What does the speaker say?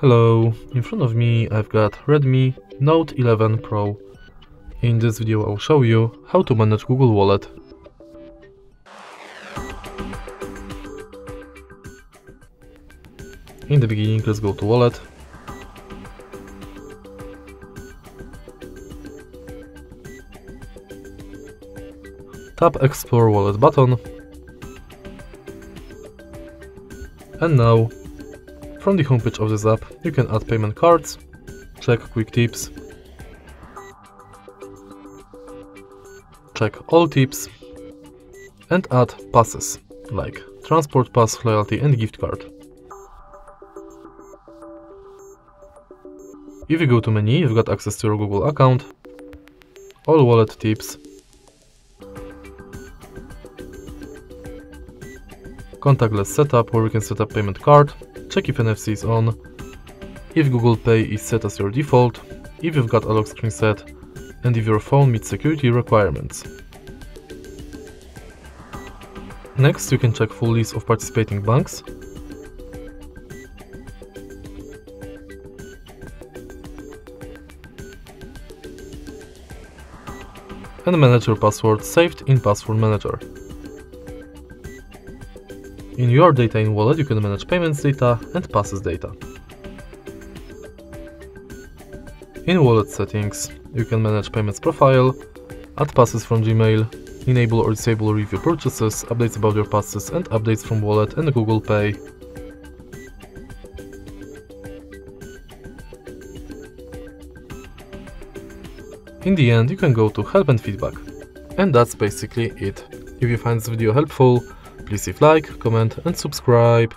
Hello, in front of me I've got Redmi Note 11 Pro. In this video I'll show you how to manage Google Wallet. In the beginning let's go to Wallet. Tap Explore Wallet button. And now from the homepage of this app, you can add payment cards, check quick tips, check all tips, and add passes like transport pass, loyalty, and gift card. If you go to menu, you've got access to your Google account, all wallet tips, contactless setup where you can set up payment card, check if NFC is on, if Google Pay is set as your default, if you've got a lock screen set, and if your phone meets security requirements. Next, you can check full list of participating banks. And manage your password saved in Password Manager. In your data in wallet you can manage payments data and passes data. In wallet settings you can manage payments profile, add passes from Gmail, enable or disable review purchases, updates about your passes and updates from wallet and Google Pay. In the end you can go to help and feedback. And that's basically it. If you find this video helpful, Please leave like, comment and subscribe.